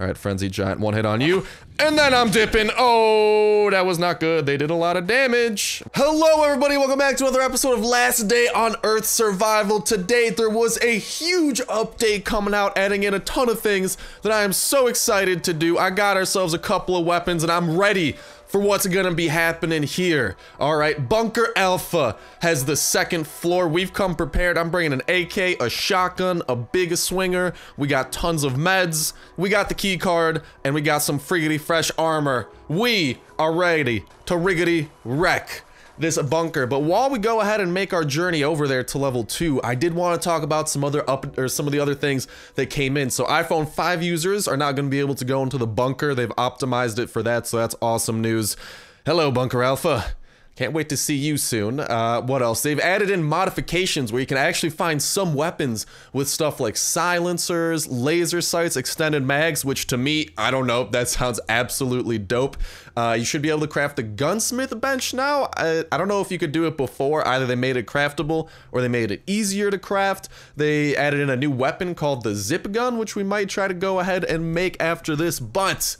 All right, Frenzy Giant, one hit on you. And then I'm dipping. Oh, that was not good. They did a lot of damage. Hello, everybody. Welcome back to another episode of Last Day on Earth Survival. Today, there was a huge update coming out, adding in a ton of things that I am so excited to do. I got ourselves a couple of weapons, and I'm ready for what's gonna be happening here. All right, Bunker Alpha has the second floor. We've come prepared. I'm bringing an AK, a shotgun, a big swinger. We got tons of meds. We got the key card, and we got some friggity fresh armor. We are ready to riggedy wreck this bunker. But while we go ahead and make our journey over there to level two, I did want to talk about some other up or some of the other things that came in. So iPhone 5 users are now going to be able to go into the bunker. They've optimized it for that, so that's awesome news. Hello, Bunker Alpha. Can't wait to see you soon. Uh, what else? They've added in modifications where you can actually find some weapons with stuff like silencers, laser sights, extended mags, which to me, I don't know, that sounds absolutely dope. Uh, you should be able to craft the gunsmith bench now. I, I don't know if you could do it before. Either they made it craftable or they made it easier to craft. They added in a new weapon called the zip gun, which we might try to go ahead and make after this. But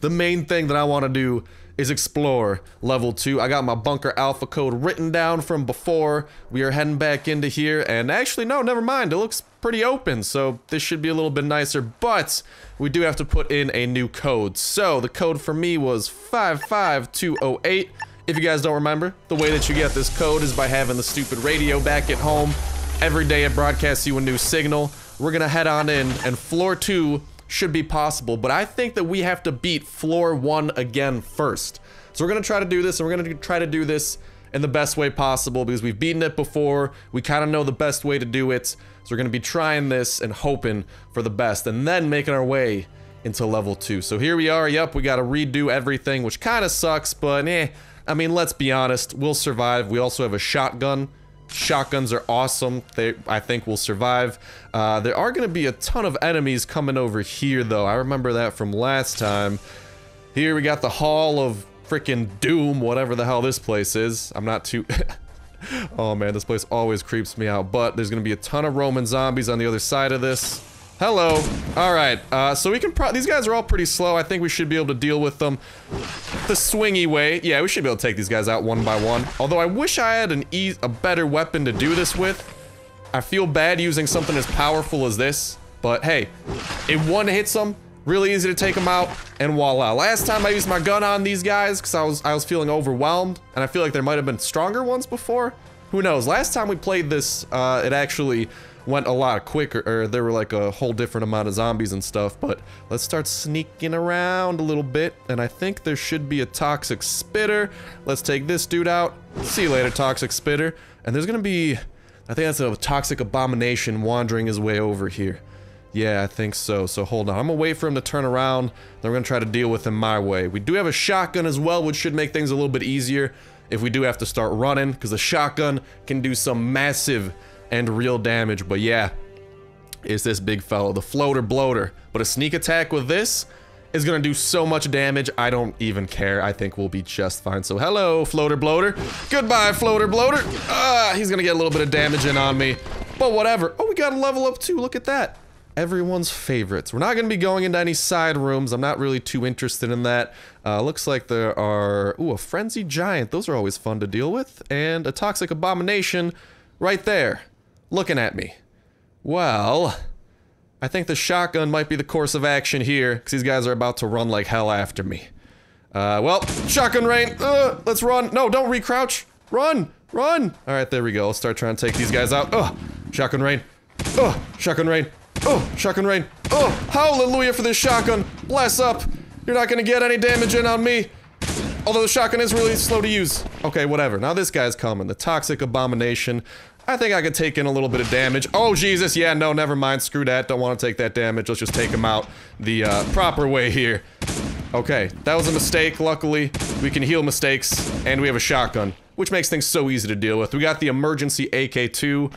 the main thing that I want to do is explore level 2. I got my bunker alpha code written down from before. We are heading back into here and actually no, never mind. It looks pretty open, so this should be a little bit nicer, but we do have to put in a new code. So the code for me was 55208. If you guys don't remember, the way that you get this code is by having the stupid radio back at home. Every day it broadcasts you a new signal. We're gonna head on in and floor 2 should be possible, but I think that we have to beat floor one again first. So we're gonna try to do this, and we're gonna try to do this in the best way possible because we've beaten it before. We kind of know the best way to do it. So we're gonna be trying this and hoping for the best, and then making our way into level two. So here we are. Yep, we gotta redo everything, which kind of sucks, but eh. I mean, let's be honest. We'll survive. We also have a shotgun Shotguns are awesome. They, I think, will survive. Uh, there are going to be a ton of enemies coming over here, though. I remember that from last time. Here we got the Hall of freaking Doom, whatever the hell this place is. I'm not too... oh man, this place always creeps me out. But there's going to be a ton of Roman zombies on the other side of this. Hello. All right. Uh, so we can pro- these guys are all pretty slow. I think we should be able to deal with them the swingy way. Yeah, we should be able to take these guys out one by one. Although I wish I had an e a better weapon to do this with. I feel bad using something as powerful as this. But hey, it one hits them. Really easy to take them out, and voila. Last time I used my gun on these guys because I was I was feeling overwhelmed, and I feel like there might have been stronger ones before. Who knows? Last time we played this, uh, it actually went a lot quicker, or there were like a whole different amount of zombies and stuff, but let's start sneaking around a little bit, and I think there should be a toxic spitter. Let's take this dude out. See you later, toxic spitter. And there's gonna be, I think that's a toxic abomination wandering his way over here. Yeah, I think so. So hold on. I'm gonna wait for him to turn around. Then we're gonna try to deal with him my way. We do have a shotgun as well, which should make things a little bit easier if we do have to start running, because the shotgun can do some massive and real damage. But yeah, is this big fellow, the floater bloater. But a sneak attack with this is gonna do so much damage, I don't even care. I think we'll be just fine. So hello, floater bloater. Goodbye, floater bloater. Ah, he's gonna get a little bit of damage in on me. But whatever. Oh, we got a level up too, look at that. Everyone's favorites. We're not gonna be going into any side rooms. I'm not really too interested in that. Uh, looks like there are, ooh, a frenzied giant. Those are always fun to deal with. And a toxic abomination right there looking at me. Well, I think the shotgun might be the course of action here, because these guys are about to run like hell after me. Uh, well, shotgun rain, uh, let's run. No, don't recrouch. Run, run. All right, there we go. Let's start trying to take these guys out. Oh, shotgun rain. Oh, shotgun rain. Oh, shotgun rain. Oh, hallelujah for this shotgun. Bless up. You're not gonna get any damage in on me. Although the shotgun is really slow to use. Okay, whatever. Now this guy's coming. The Toxic Abomination. I think I could take in a little bit of damage. Oh, Jesus. Yeah, no, never mind. Screw that. Don't want to take that damage. Let's just take him out the uh, proper way here. Okay, that was a mistake. Luckily, we can heal mistakes, and we have a shotgun, which makes things so easy to deal with. We got the emergency AK-2.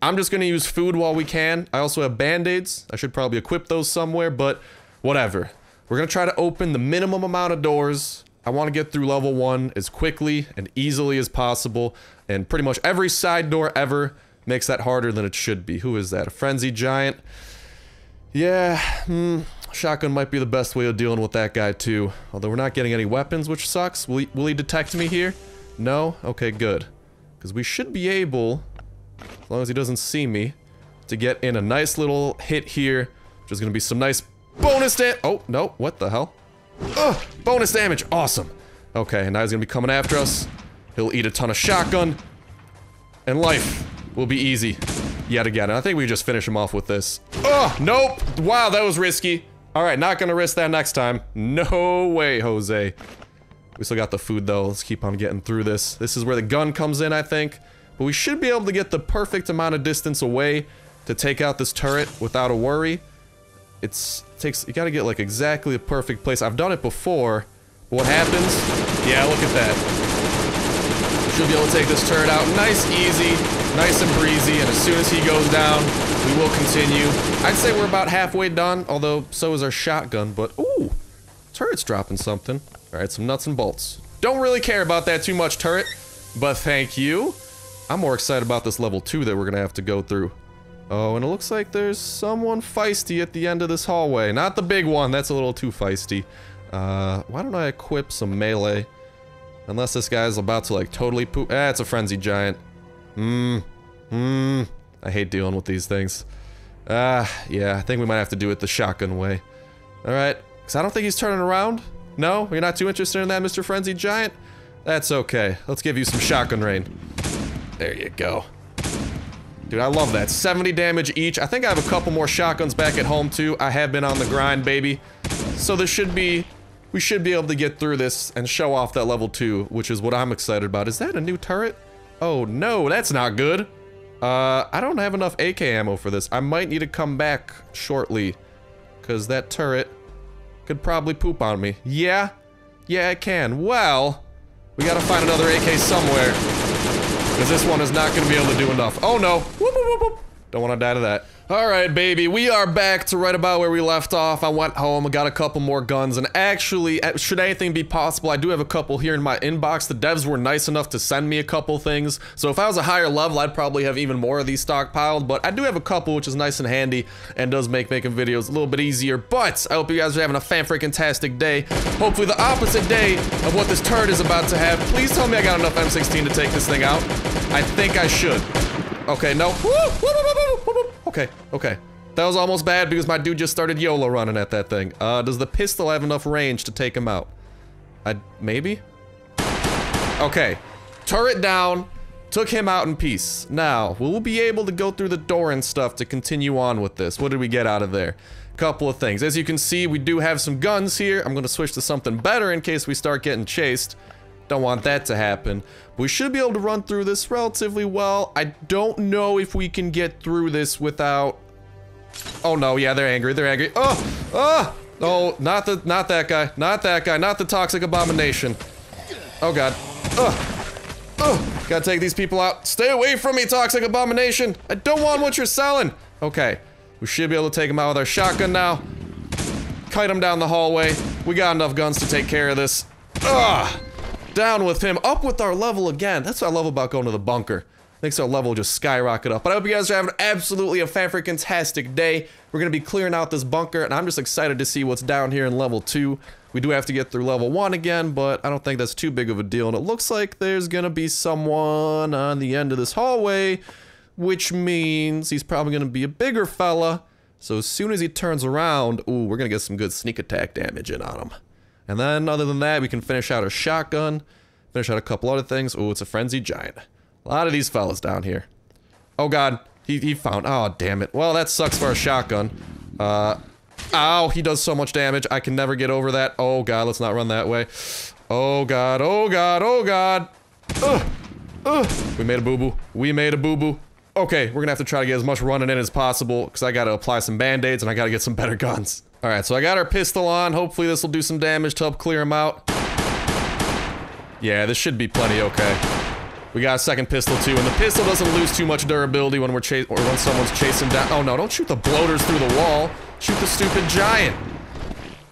I'm just going to use food while we can. I also have band-aids. I should probably equip those somewhere, but whatever. We're going to try to open the minimum amount of doors. I want to get through level 1 as quickly and easily as possible. And pretty much every side door ever makes that harder than it should be. Who is that? A frenzied giant? Yeah, hmm. Shotgun might be the best way of dealing with that guy too. Although we're not getting any weapons, which sucks. Will he, will he detect me here? No? Okay, good. Because we should be able, as long as he doesn't see me, to get in a nice little hit here, which is going to be some nice bonus damage. Oh, no, what the hell? Ugh, bonus damage, awesome. Okay, now he's to be coming after us. He'll eat a ton of shotgun, and life will be easy yet again. And I think we just finish him off with this. Oh, nope. Wow, that was risky. All right, not gonna risk that next time. No way, Jose. We still got the food though. Let's keep on getting through this. This is where the gun comes in, I think. But we should be able to get the perfect amount of distance away to take out this turret without a worry. It's it takes you gotta get like exactly the perfect place. I've done it before. What happens? Yeah, look at that. Should be able to take this turret out nice, easy, nice and breezy, and as soon as he goes down, we will continue. I'd say we're about halfway done, although so is our shotgun, but ooh, turret's dropping something. All right, some nuts and bolts. Don't really care about that too much, turret, but thank you. I'm more excited about this level 2 that we're gonna have to go through. Oh, and it looks like there's someone feisty at the end of this hallway. Not the big one, that's a little too feisty. Uh, why don't I equip some melee? Unless this guy's about to like totally poop. Ah, it's a frenzied giant. Mmm. Mmm. I hate dealing with these things. Ah, uh, yeah, I think we might have to do it the shotgun way. Alright, because I don't think he's turning around. No? You're not too interested in that, Mr. Frenzied Giant? That's okay. Let's give you some shotgun rain. There you go. Dude, I love that. 70 damage each. I think I have a couple more shotguns back at home, too. I have been on the grind, baby. So this should be... We should be able to get through this and show off that level 2, which is what I'm excited about. Is that a new turret? Oh, no, that's not good. Uh, I don't have enough AK ammo for this. I might need to come back shortly. Because that turret could probably poop on me. Yeah? Yeah, it can. Well, we gotta find another AK somewhere. Because this one is not gonna be able to do enough. Oh no! Whoop, whoop, whoop, don't want to die to that. Alright, baby, we are back to right about where we left off. I went home, I got a couple more guns, and actually, should anything be possible, I do have a couple here in my inbox. The devs were nice enough to send me a couple things, so if I was a higher level, I'd probably have even more of these stockpiled, but I do have a couple, which is nice and handy, and does make making videos a little bit easier, but I hope you guys are having a fan-freaking-tastic day. Hopefully the opposite day of what this turd is about to have. Please tell me I got enough M16 to take this thing out. I think I should. Okay, no. Okay, okay. That was almost bad because my dude just started YOLO running at that thing. Uh, does the pistol have enough range to take him out? I, maybe? Okay. Turret down. Took him out in peace. Now, will we'll be able to go through the door and stuff to continue on with this. What did we get out of there? Couple of things. As you can see, we do have some guns here. I'm going to switch to something better in case we start getting chased. Don't want that to happen. We should be able to run through this relatively well. I don't know if we can get through this without... Oh no, yeah, they're angry, they're angry. Oh! Oh! Oh, not the, not that guy, not that guy, not the toxic abomination. Oh god. Ugh. Gotta take these people out. Stay away from me, toxic abomination! I don't want what you're selling! Okay. We should be able to take him out with our shotgun now. Kite him down the hallway. We got enough guns to take care of this. Ugh! Down with him, up with our level again. That's what I love about going to the bunker. Makes our level just skyrocket up. But I hope you guys are having absolutely a fan-freaking-tastic day. We're going to be clearing out this bunker, and I'm just excited to see what's down here in level 2. We do have to get through level 1 again, but I don't think that's too big of a deal. And it looks like there's going to be someone on the end of this hallway, which means he's probably going to be a bigger fella. So as soon as he turns around, ooh, we're going to get some good sneak attack damage in on him. And then other than that, we can finish out a shotgun, finish out a couple other things. Oh, it's a frenzied giant. A lot of these fellas down here. Oh god, he, he found, oh damn it. Well, that sucks for a shotgun. Uh, ow, he does so much damage. I can never get over that. Oh god, let's not run that way. Oh god, oh god, oh god. Ugh, ugh. We made a boo-boo. We made a boo-boo. Okay, we're gonna have to try to get as much running in as possible because I gotta apply some band-aids and I gotta get some better guns. All right, so I got our pistol on. Hopefully this will do some damage to help clear him out. Yeah, this should be plenty okay. We got a second pistol too, and the pistol doesn't lose too much durability when we're chase or when someone's chasing down. Oh no, don't shoot the bloaters through the wall. Shoot the stupid giant.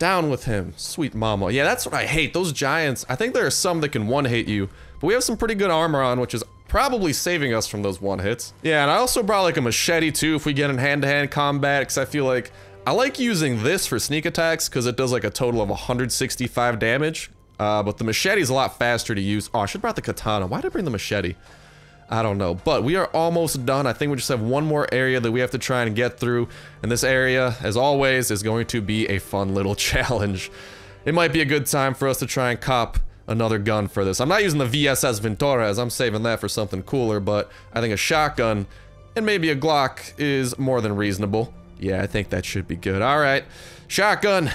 Down with him. Sweet mama. Yeah, that's what I hate. Those giants. I think there are some that can one-hit you, but we have some pretty good armor on, which is probably saving us from those one hits. Yeah, and I also brought like a machete too if we get in hand-to-hand -hand combat, because I feel like I like using this for sneak attacks because it does like a total of 165 damage. Uh, but the machete is a lot faster to use. Oh, I should have brought the katana. Why did I bring the machete? I don't know. But we are almost done. I think we just have one more area that we have to try and get through. And this area, as always, is going to be a fun little challenge. It might be a good time for us to try and cop another gun for this. I'm not using the VSS Vintorez. I'm saving that for something cooler. But I think a shotgun and maybe a Glock is more than reasonable. Yeah, I think that should be good. All right. Shotgun.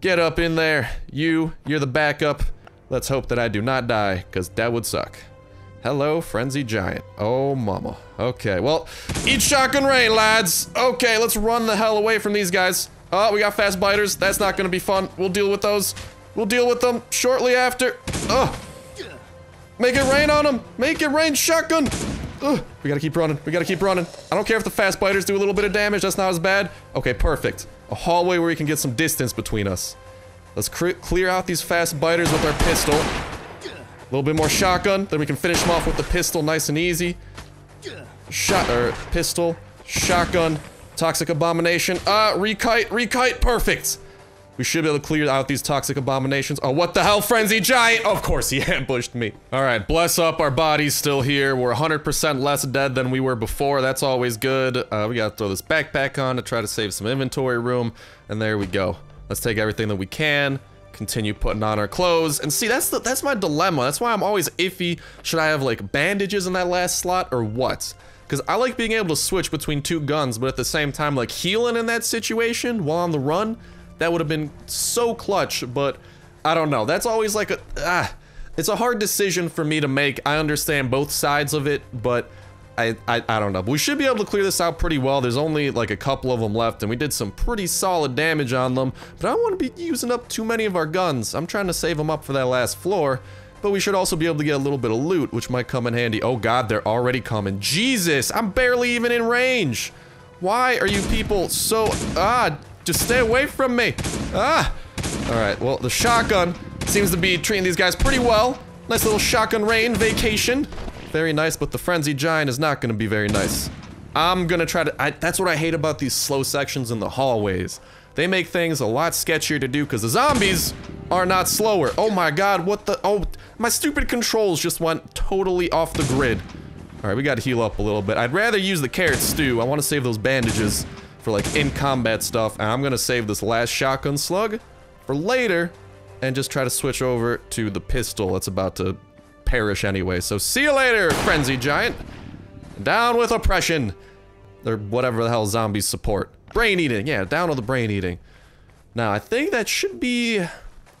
Get up in there. You, you're the backup. Let's hope that I do not die, because that would suck. Hello, Frenzy Giant. Oh, mama. Okay, well, eat shotgun rain, lads. Okay, let's run the hell away from these guys. Oh, we got fast biters. That's not gonna be fun. We'll deal with those. We'll deal with them shortly after. Oh. Make it rain on them. Make it rain, shotgun. Ugh. We gotta keep running. We gotta keep running. I don't care if the fast biters do a little bit of damage. That's not as bad. Okay, perfect. A hallway where we can get some distance between us. Let's clear out these fast biters with our pistol. A little bit more shotgun, then we can finish them off with the pistol nice and easy. Shot, or pistol, shotgun, toxic abomination. Ah, uh, rekite, rekite, perfect. We should be able to clear out these toxic abominations. Oh, what the hell, Frenzy Giant? Of course, he ambushed me. All right, bless up, our body's still here. We're 100% less dead than we were before. That's always good. Uh, we gotta throw this backpack on to try to save some inventory room. And there we go. Let's take everything that we can, continue putting on our clothes. And see, that's the, that's my dilemma. That's why I'm always iffy. Should I have, like, bandages in that last slot or what? Because I like being able to switch between two guns, but at the same time, like, healing in that situation while on the run that would have been so clutch, but I don't know. That's always like a, ah, it's a hard decision for me to make. I understand both sides of it, but I, I, I don't know. We should be able to clear this out pretty well. There's only like a couple of them left, and we did some pretty solid damage on them. But I don't want to be using up too many of our guns. I'm trying to save them up for that last floor. But we should also be able to get a little bit of loot, which might come in handy. Oh god, they're already coming. Jesus, I'm barely even in range. Why are you people so... Ah, just stay away from me. Ah. All right, well, the shotgun seems to be treating these guys pretty well. Nice little shotgun rain vacation. Very nice, but the frenzy giant is not going to be very nice. I'm going to try to... I, that's what I hate about these slow sections in the hallways. They make things a lot sketchier to do because the zombies are not slower. Oh my god, what the... Oh, my stupid controls just went totally off the grid. All right, we got to heal up a little bit. I'd rather use the carrot stew. I want to save those bandages for like in combat stuff. And I'm gonna save this last shotgun slug for later and just try to switch over to the pistol that's about to perish anyway. So see you later, Frenzy Giant. Down with oppression. Or whatever the hell zombies support. Brain eating, yeah, down with the brain eating. Now, I think that should be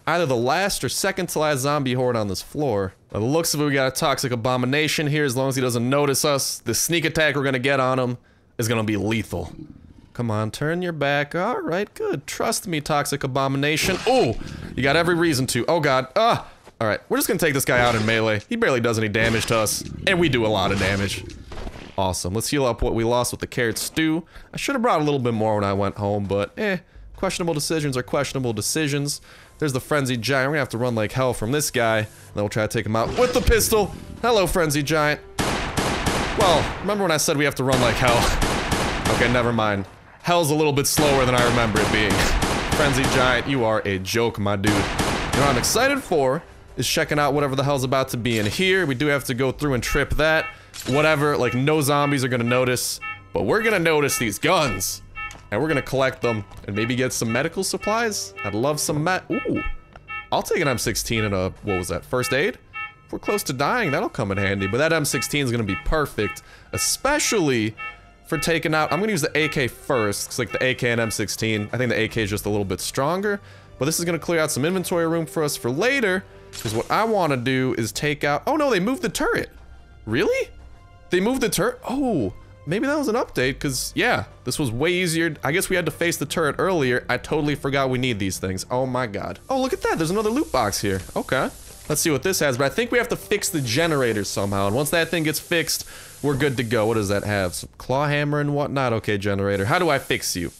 either the last or second to last zombie horde on this floor. By the looks of it, we got a toxic abomination here. As long as he doesn't notice us, the sneak attack we're gonna get on him is gonna be lethal. Come on, turn your back. All right, good. Trust me, Toxic Abomination. Oh, you got every reason to. Oh, God. Ah. All right, we're just gonna take this guy out in melee. He barely does any damage to us, and we do a lot of damage. Awesome. Let's heal up what we lost with the carrot stew. I should have brought a little bit more when I went home, but eh. Questionable decisions are questionable decisions. There's the Frenzy Giant. We're gonna have to run like hell from this guy. And Then we'll try to take him out with the pistol. Hello, Frenzy Giant. Well, remember when I said we have to run like hell? Okay, never mind. Hell's a little bit slower than I remember it being. Frenzy Giant, you are a joke, my dude. What I'm excited for is checking out whatever the hell's about to be in here. We do have to go through and trip that. Whatever, like no zombies are gonna notice, but we're gonna notice these guns. And we're gonna collect them and maybe get some medical supplies. I'd love some met- ooh. I'll take an M16 and a, what was that, first aid? If we're close to dying, that'll come in handy, but that M16 is gonna be perfect, especially for taking out, I'm gonna use the AK first, because like the AK and M16, I think the AK is just a little bit stronger, but this is gonna clear out some inventory room for us for later, because what I wanna do is take out, oh no, they moved the turret. Really? They moved the turret? Oh, maybe that was an update, because yeah, this was way easier. I guess we had to face the turret earlier. I totally forgot we need these things. Oh my god. Oh, look at that, there's another loot box here. Okay. Let's see what this has, but I think we have to fix the generator somehow, and once that thing gets fixed, we're good to go. What does that have? Some claw hammer and whatnot? Okay, generator. How do I fix you?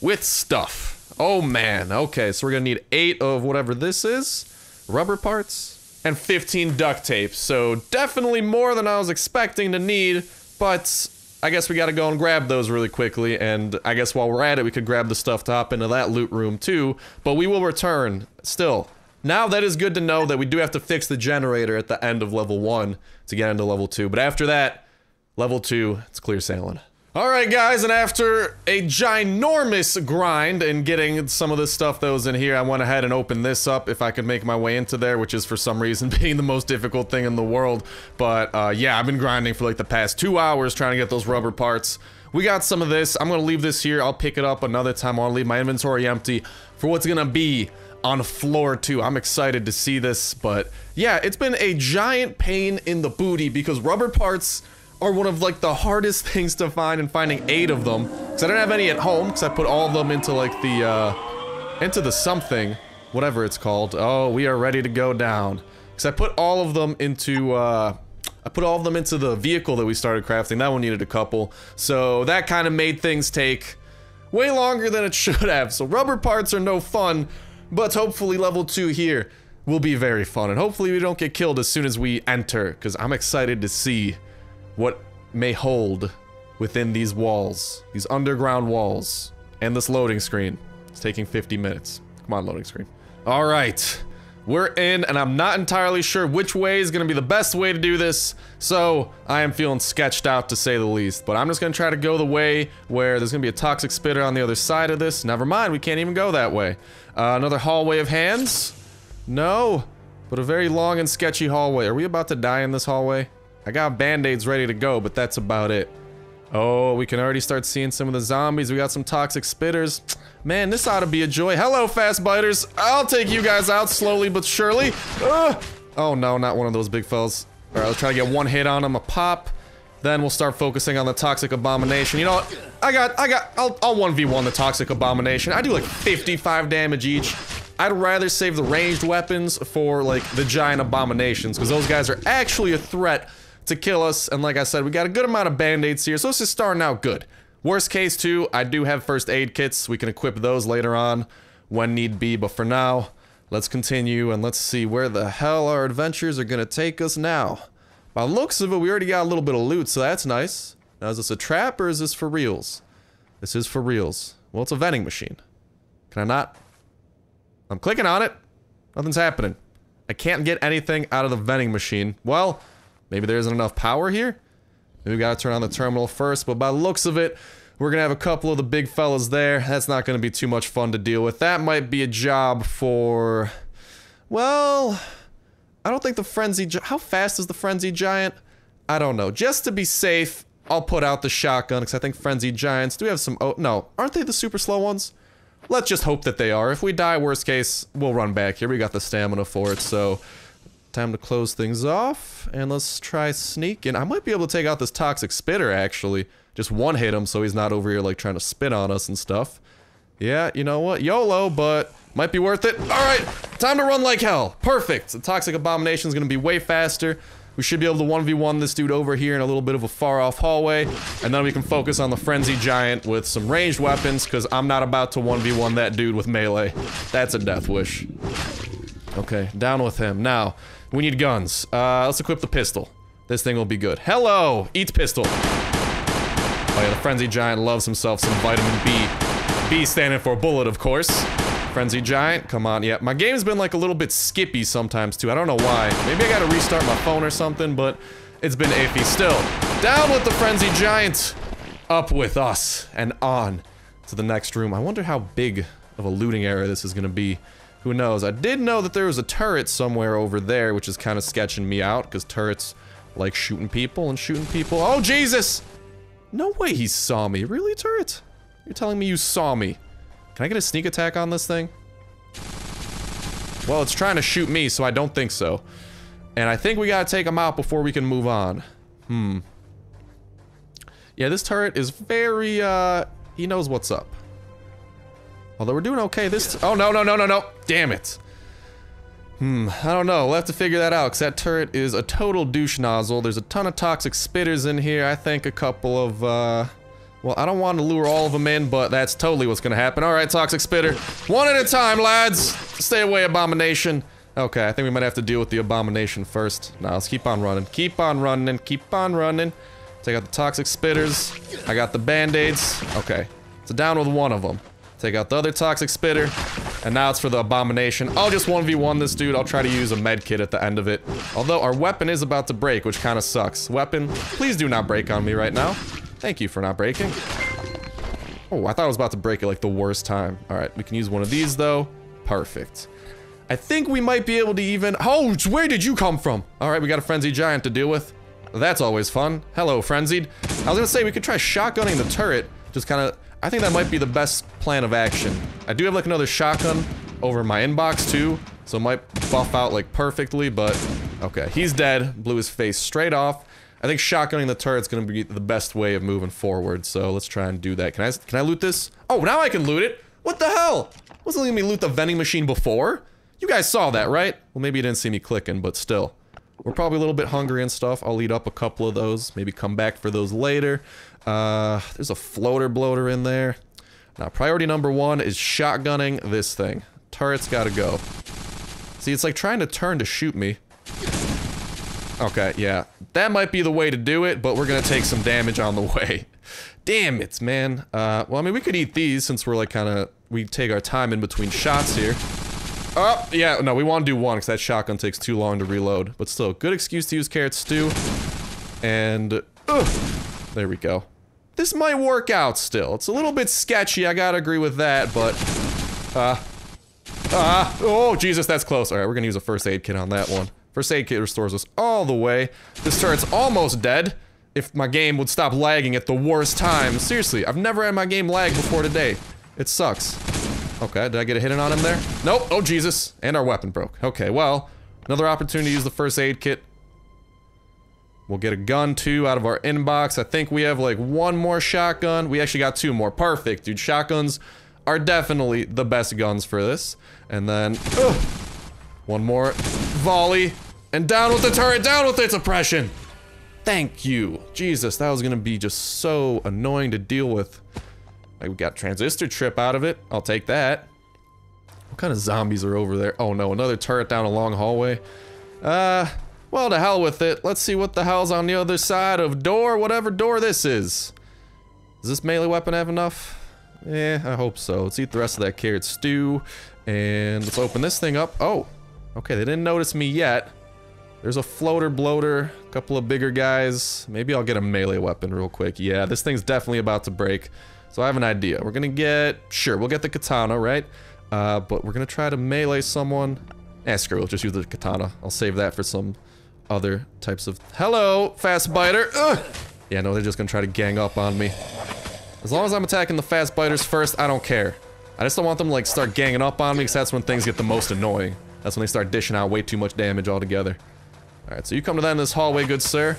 With stuff. Oh, man. Okay, so we're gonna need eight of whatever this is. Rubber parts. And 15 duct tape. So definitely more than I was expecting to need, but I guess we gotta go and grab those really quickly, and I guess while we're at it, we could grab the stuff to hop into that loot room too, but we will return, still. Now that is good to know that we do have to fix the generator at the end of level 1 to get into level 2, but after that, level 2, it's clear sailing. Alright guys, and after a ginormous grind and getting some of the stuff that was in here, I went ahead and opened this up if I could make my way into there, which is for some reason being the most difficult thing in the world. But uh, yeah, I've been grinding for like the past two hours trying to get those rubber parts. We got some of this. I'm gonna leave this here. I'll pick it up another time. I'll leave my inventory empty for what's gonna be on floor two. I'm excited to see this, but yeah, it's been a giant pain in the booty because rubber parts are one of like the hardest things to find and finding eight of them. Because I don't have any at home because I put all of them into like the uh into the something whatever it's called. Oh we are ready to go down. Because I put all of them into uh I put all of them into the vehicle that we started crafting. That one needed a couple. So that kind of made things take way longer than it should have. So rubber parts are no fun but hopefully level 2 here will be very fun. And hopefully we don't get killed as soon as we enter because I'm excited to see what may hold within these walls, these underground walls, and this loading screen. It's taking 50 minutes. Come on, loading screen. All right, we're in, and I'm not entirely sure which way is gonna be the best way to do this, so I am feeling sketched out to say the least, but I'm just gonna try to go the way where there's gonna be a toxic spitter on the other side of this. Never mind, we can't even go that way. Uh, another hallway of hands? No, but a very long and sketchy hallway. Are we about to die in this hallway? I got band-aids ready to go, but that's about it. Oh, we can already start seeing some of the zombies. We got some toxic spitters. Man, this ought to be a joy. Hello, fast biters. I'll take you guys out slowly but surely. Oh no, not one of those big fellas. All right, let's try to get one hit on him, a pop. Then we'll start focusing on the toxic abomination. You know what? I got, I got, I'll, I'll 1v1 the toxic abomination. I do like 55 damage each. I'd rather save the ranged weapons for like the giant abominations because those guys are actually a threat to kill us. And like I said, we got a good amount of band-aids here, so this is starting out good. Worst case too, I do have first aid kits. We can equip those later on when need be, but for now, let's continue and let's see where the hell our adventures are gonna take us now. By looks of it, we already got a little bit of loot, so that's nice. Now, is this a trap or is this for reals? This is for reals. Well, it's a vending machine. Can I not? I'm clicking on it. Nothing's happening. I can't get anything out of the vending machine. Well, Maybe there isn't enough power here? Maybe we gotta turn on the terminal first, but by the looks of it, we're gonna have a couple of the big fellas there. That's not gonna be too much fun to deal with. That might be a job for... Well... I don't think the Frenzy... How fast is the Frenzy Giant? I don't know. Just to be safe, I'll put out the shotgun, because I think Frenzy Giants... Do we have some... Oh, no. Aren't they the super slow ones? Let's just hope that they are. If we die, worst case, we'll run back here. We got the stamina for it, so... Time to close things off, and let's try sneak. And I might be able to take out this toxic spitter, actually. Just one hit him so he's not over here, like, trying to spit on us and stuff. Yeah, you know what? YOLO, but might be worth it. Alright, time to run like hell. Perfect. The Toxic Abomination is going to be way faster. We should be able to 1v1 this dude over here in a little bit of a far-off hallway. And then we can focus on the Frenzy Giant with some ranged weapons, because I'm not about to 1v1 that dude with melee. That's a death wish. Okay, down with him. Now, we need guns. Uh, let's equip the pistol. This thing will be good. Hello! Eats pistol. Oh yeah, the Frenzy Giant loves himself some vitamin B. B standing for bullet, of course. Frenzy Giant, come on, yeah. My game's been like a little bit skippy sometimes too. I don't know why. Maybe I gotta restart my phone or something, but it's been iffy still. Down with the Frenzy Giant! Up with us, and on to the next room. I wonder how big of a looting area this is gonna be. Who knows? I did know that there was a turret somewhere over there, which is kind of sketching me out, because turrets like shooting people and shooting people. Oh, Jesus! No way he saw me. Really, turret? You're telling me you saw me. Can I get a sneak attack on this thing? Well, it's trying to shoot me, so I don't think so. And I think we gotta take him out before we can move on. Hmm. Yeah, this turret is very, uh, he knows what's up. Although we're doing okay this- Oh, no, no, no, no, no! Damn it! Hmm, I don't know. We'll have to figure that out, because that turret is a total douche nozzle. There's a ton of toxic spitters in here. I think a couple of, uh... Well, I don't want to lure all of them in, but that's totally what's gonna happen. Alright, toxic spitter. One at a time, lads! Stay away, abomination. Okay, I think we might have to deal with the abomination first. Now, let's keep on running. Keep on running, keep on running. Take out the toxic spitters. I got the band-aids. Okay. So down with one of them. Take out the other toxic spitter. And now it's for the abomination. I'll just 1v1 this dude. I'll try to use a med kit at the end of it. Although our weapon is about to break, which kind of sucks. Weapon, please do not break on me right now. Thank you for not breaking. Oh, I thought I was about to break it like the worst time. All right, we can use one of these though. Perfect. I think we might be able to even- Oh, where did you come from? All right, we got a Frenzied Giant to deal with. That's always fun. Hello, Frenzied. I was gonna say we could try shotgunning the turret. Just kind of- I think that might be the best plan of action. I do have like another shotgun over my inbox too, so it might buff out like perfectly, but okay. He's dead. Blew his face straight off. I think shotgunning the turret's gonna be the best way of moving forward, so let's try and do that. Can I can I loot this? Oh, now I can loot it! What the hell? Wasn't letting me loot the vending machine before? You guys saw that, right? Well, maybe you didn't see me clicking, but still. We're probably a little bit hungry and stuff. I'll eat up a couple of those. Maybe come back for those later. Uh, there's a floater bloater in there. Now, priority number one is shotgunning this thing. Turret's gotta go. See, it's like trying to turn to shoot me. Okay, yeah. That might be the way to do it, but we're gonna take some damage on the way. Damn it, man. Uh, well, I mean, we could eat these since we're like kind of... We take our time in between shots here. Oh, yeah, no, we want to do one because that shotgun takes too long to reload. But still, good excuse to use carrot stew. And, ugh, there we go. This might work out still. It's a little bit sketchy, I gotta agree with that, but, uh, ah, oh, Jesus, that's close. All right, we're gonna use a first aid kit on that one. First aid kit restores us all the way. This turret's almost dead. If my game would stop lagging at the worst time. Seriously, I've never had my game lag before today. It sucks. Okay, did I get a hit in on him there? Nope. Oh, Jesus. And our weapon broke. Okay, well, another opportunity to use the first aid kit. We'll get a gun, too, out of our inbox. I think we have, like, one more shotgun. We actually got two more. Perfect, dude. Shotguns are definitely the best guns for this. And then, ugh, one more volley. And down with the turret, down with its oppression. Thank you. Jesus, that was gonna be just so annoying to deal with. We got transistor trip out of it. I'll take that. What kind of zombies are over there? Oh no, another turret down a long hallway. Uh, well, to hell with it. Let's see what the hell's on the other side of door, whatever door this is. Does this melee weapon have enough? Eh, I hope so. Let's eat the rest of that carrot stew. And let's open this thing up. Oh, okay, they didn't notice me yet. There's a floater bloater, a couple of bigger guys. Maybe I'll get a melee weapon real quick. Yeah, this thing's definitely about to break. So I have an idea. We're gonna get, sure, we'll get the katana, right? Uh, but we're gonna try to melee someone. Eh, screw it, we'll just use the katana. I'll save that for some other types of, hello, fast biter. Ugh. Yeah, no, they're just gonna try to gang up on me. As long as I'm attacking the fast biters first, I don't care. I just don't want them to like start ganging up on me because that's when things get the most annoying. That's when they start dishing out way too much damage altogether. Alright, so you come to end of this hallway, good sir.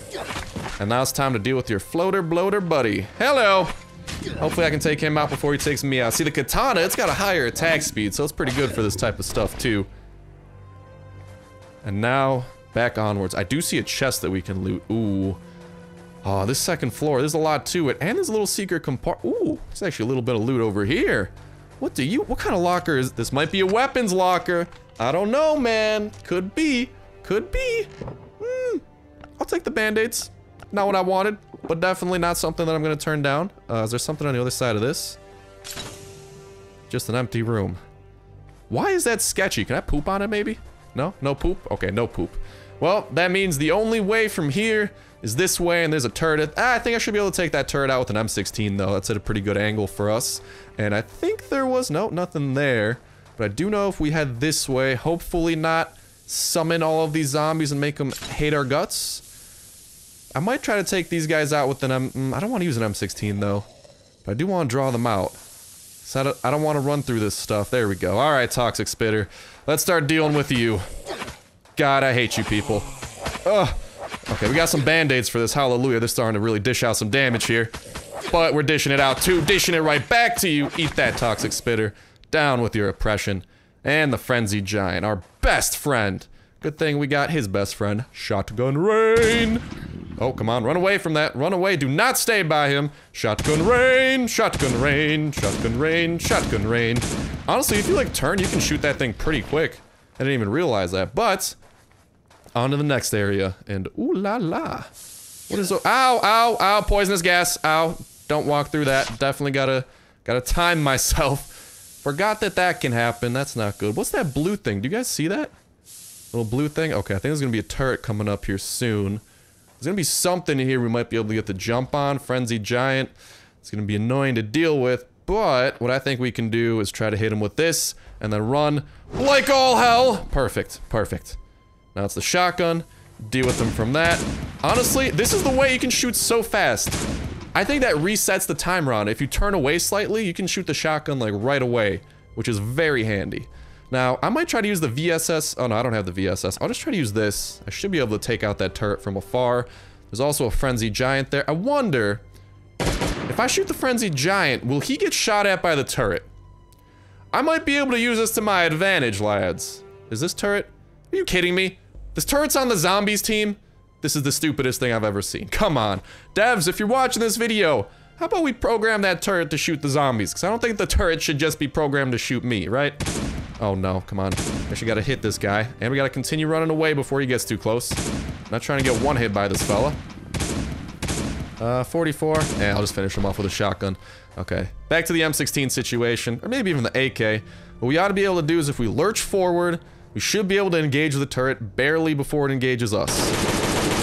And now it's time to deal with your floater bloater buddy. Hello! Hopefully I can take him out before he takes me out. See, the katana, it's got a higher attack speed, so it's pretty good for this type of stuff, too. And now, back onwards. I do see a chest that we can loot. Ooh. Oh, this second floor, there's a lot to it. And there's a little secret compartment. Ooh, there's actually a little bit of loot over here. What do you, what kind of locker is, this might be a weapons locker. I don't know, man. Could be. Could be. Hmm. I'll take the band-aids. Not what I wanted, but definitely not something that I'm to turn down. Uh, is there something on the other side of this? Just an empty room. Why is that sketchy? Can I poop on it, maybe? No? No poop? Okay, no poop. Well, that means the only way from here is this way, and there's a turret. Ah, I think I should be able to take that turret out with an M16, though. That's at a pretty good angle for us. And I think there was... No, nothing there. But I do know if we head this way, hopefully not summon all of these zombies and make them hate our guts. I might try to take these guys out with an M... Mm, I don't want to use an M16, though. But I do want to draw them out. So I don't, I don't want to run through this stuff. There we go. Alright, Toxic Spitter. Let's start dealing with you. God, I hate you people. Ugh. Okay, we got some band-aids for this. Hallelujah. They're starting to really dish out some damage here. But we're dishing it out too. Dishing it right back to you. Eat that, Toxic Spitter. Down with your oppression. And the Frenzied Giant, our best friend. Good thing we got his best friend, Shotgun Rain. Oh, come on, run away from that. Run away, do not stay by him. Shotgun Rain, Shotgun Rain, Shotgun Rain, Shotgun Rain. Honestly, if you like turn, you can shoot that thing pretty quick. I didn't even realize that, but on to the next area, and ooh la la. What is... Ow, ow, ow, poisonous gas. Ow. Don't walk through that. Definitely gotta... Gotta time myself. Forgot that that can happen. That's not good. What's that blue thing? Do you guys see that? Little blue thing? Okay, I think there's gonna be a turret coming up here soon. There's gonna be something here we might be able to get the jump on. Frenzy Giant. It's gonna be annoying to deal with, but what I think we can do is try to hit him with this, and then run like all hell. Perfect, perfect. Now it's the shotgun. Deal with them from that. Honestly, this is the way you can shoot so fast. I think that resets the timer on. If you turn away slightly, you can shoot the shotgun like right away, which is very handy. Now, I might try to use the VSS. Oh no, I don't have the VSS. I'll just try to use this. I should be able to take out that turret from afar. There's also a Frenzy Giant there. I wonder, if I shoot the Frenzy Giant, will he get shot at by the turret? I might be able to use this to my advantage, lads. Is this turret? Are you kidding me? This turret's on the zombies team? This is the stupidest thing I've ever seen. Come on. Devs, if you're watching this video, how about we program that turret to shoot the zombies? Because I don't think the turret should just be programmed to shoot me, right? Oh no, come on. I actually gotta hit this guy. And we gotta continue running away before he gets too close. Not trying to get one hit by this fella. Uh, 44. Yeah, I'll just finish him off with a shotgun. Okay. Back to the M16 situation, or maybe even the AK. What we ought to be able to do is if we lurch forward, we should be able to engage the turret barely before it engages us.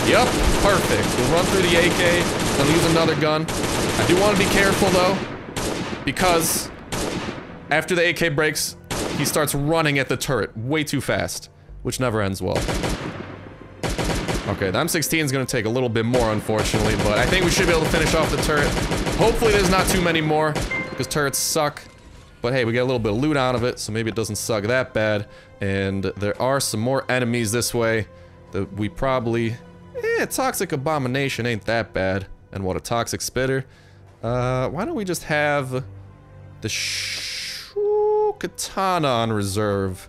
Yep, perfect. We'll run through the AK, then use another gun. I do want to be careful though, because after the AK breaks, he starts running at the turret way too fast, which never ends well. Okay, the M16 is going to take a little bit more, unfortunately, but I think we should be able to finish off the turret. Hopefully there's not too many more, because turrets suck. But hey, we get a little bit of loot out of it, so maybe it doesn't suck that bad. And there are some more enemies this way that we probably Eh, Toxic Abomination ain't that bad. And what, a Toxic Spitter? Uh, why don't we just have the Shu Katana on reserve?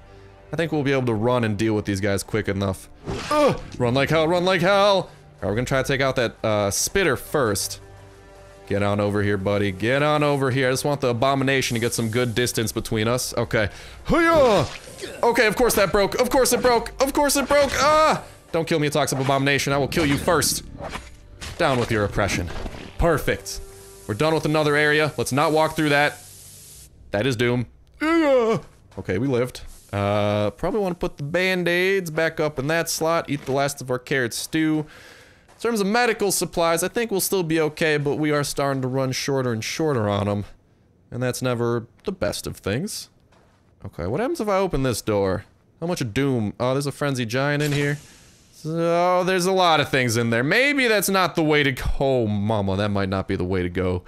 I think we'll be able to run and deal with these guys quick enough. Ugh! Run like hell, run like hell! Alright, we're gonna try to take out that, uh, Spitter first. Get on over here, buddy. Get on over here. I just want the Abomination to get some good distance between us. Okay. Hooyah! Okay, of course that broke. Of course it broke. Of course it broke. Ah! Don't kill me, a toxic abomination. I will kill you first. Down with your oppression. Perfect. We're done with another area. Let's not walk through that. That is doom. Okay, we lived. Uh, probably want to put the band-aids back up in that slot. Eat the last of our carrot stew. In terms of medical supplies, I think we'll still be okay, but we are starting to run shorter and shorter on them. And that's never the best of things. Okay, what happens if I open this door? How much doom? Oh, there's a frenzy giant in here. So, there's a lot of things in there. Maybe that's not the way to go. Oh, mama, that might not be the way to go.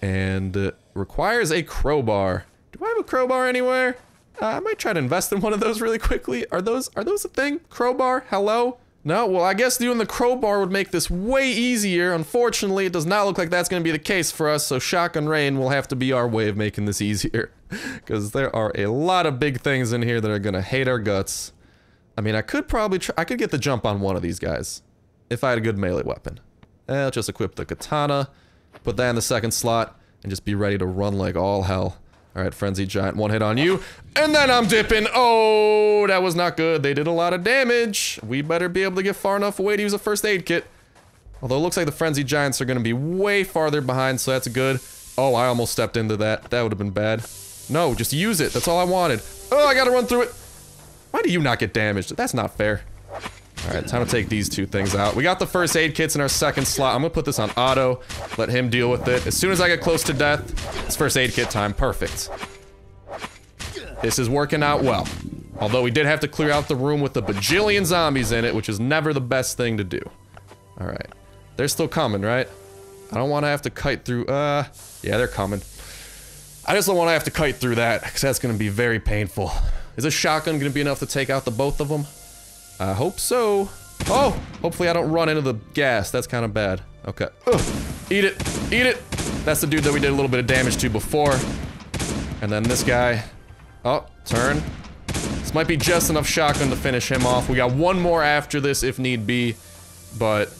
And uh, requires a crowbar. Do I have a crowbar anywhere? Uh, I might try to invest in one of those really quickly. Are those are those a thing? Crowbar? Hello? No? Well, I guess doing the crowbar would make this way easier. Unfortunately, it does not look like that's going to be the case for us, so Shotgun Rain will have to be our way of making this easier. Because there are a lot of big things in here that are going to hate our guts. I mean, I could probably try- I could get the jump on one of these guys. If I had a good melee weapon. Eh, just equip the katana, put that in the second slot, and just be ready to run like all hell. Alright, Frenzy Giant, one hit on you, and then I'm dipping! Oh, that was not good. They did a lot of damage. We better be able to get far enough away to use a first aid kit. Although it looks like the Frenzy Giants are going to be way farther behind, so that's good. Oh, I almost stepped into that. That would have been bad. No, just use it. That's all I wanted. Oh, I gotta run through it. Why do you not get damaged? That's not fair. Alright, time to take these two things out. We got the first aid kits in our second slot. I'm gonna put this on auto. Let him deal with it. As soon as I get close to death, it's first aid kit time. Perfect. This is working out well. Although we did have to clear out the room with a bajillion zombies in it, which is never the best thing to do. Alright. They're still coming, right? I don't want to have to kite through, uh... Yeah, they're coming. I just don't want to have to kite through that, because that's going to be very painful. Is a shotgun gonna be enough to take out the both of them? I hope so. Oh! Hopefully I don't run into the gas. That's kind of bad. Okay. Ugh. Eat it! Eat it! That's the dude that we did a little bit of damage to before. And then this guy. Oh, turn. This might be just enough shotgun to finish him off. We got one more after this if need be. But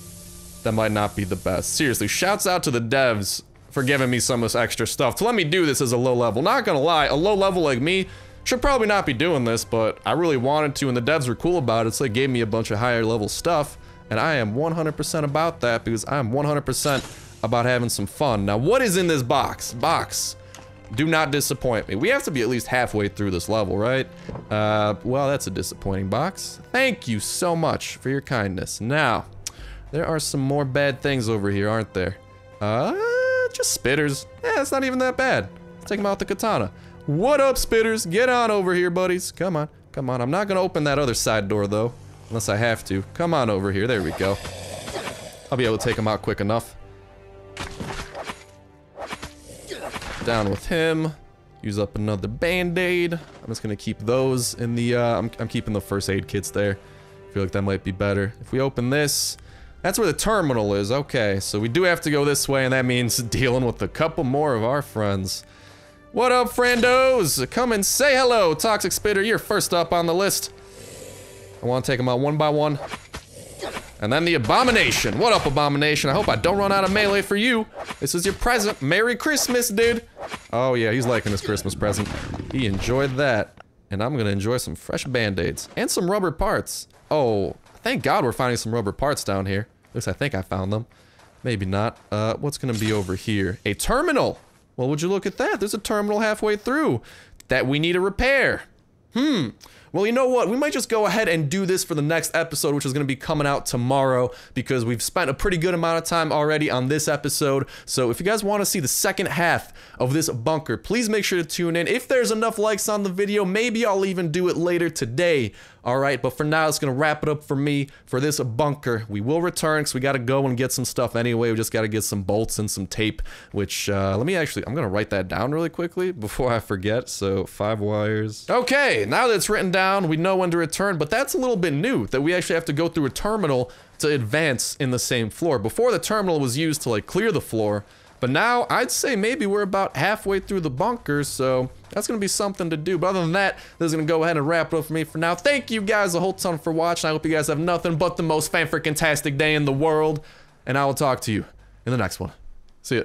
that might not be the best. Seriously, shouts out to the devs for giving me some of this extra stuff to let me do this as a low level. Not gonna lie, a low level like me should probably not be doing this, but I really wanted to, and the devs were cool about it, so they gave me a bunch of higher level stuff. And I am 100% about that because I'm 100% about having some fun. Now, what is in this box? Box. Do not disappoint me. We have to be at least halfway through this level, right? Uh, well, that's a disappointing box. Thank you so much for your kindness. Now, there are some more bad things over here, aren't there? Uh, just spitters. Yeah, it's not even that bad. Let's take them out with the katana. What up, spitters? Get on over here, buddies. Come on, come on. I'm not gonna open that other side door, though. Unless I have to. Come on over here. There we go. I'll be able to take them out quick enough. Down with him. Use up another band-aid. I'm just gonna keep those in the, uh, I'm, I'm keeping the first aid kits there. I feel like that might be better. If we open this, that's where the terminal is. Okay, so we do have to go this way, and that means dealing with a couple more of our friends. What up, friendos? Come and say hello, Toxic Spitter. You're first up on the list. I want to take them out one by one. And then the Abomination. What up, Abomination? I hope I don't run out of melee for you. This is your present. Merry Christmas, dude. Oh, yeah, he's liking his Christmas present. He enjoyed that. And I'm gonna enjoy some fresh band-aids. And some rubber parts. Oh, thank God we're finding some rubber parts down here. At least I think I found them. Maybe not. Uh, what's gonna be over here? A terminal! Well, would you look at that? There's a terminal halfway through that we need to repair. Hmm. Well, you know what? We might just go ahead and do this for the next episode, which is going to be coming out tomorrow because we've spent a pretty good amount of time already on this episode. So if you guys want to see the second half of this bunker, please make sure to tune in. If there's enough likes on the video, maybe I'll even do it later today. All right, but for now, it's going to wrap it up for me for this bunker. We will return because we got to go and get some stuff anyway. We just got to get some bolts and some tape, which, uh, let me actually, I'm going to write that down really quickly before I forget. So, five wires. Okay, now that it's written down, we know when to return, but that's a little bit new that we actually have to go through a terminal to advance in the same floor. Before, the terminal was used to, like, clear the floor. But now, I'd say maybe we're about halfway through the bunker, so that's going to be something to do. But other than that, this is going to go ahead and wrap it up for me for now. Thank you guys a whole ton for watching. I hope you guys have nothing but the most fan-freaking-tastic day in the world. And I will talk to you in the next one. See ya.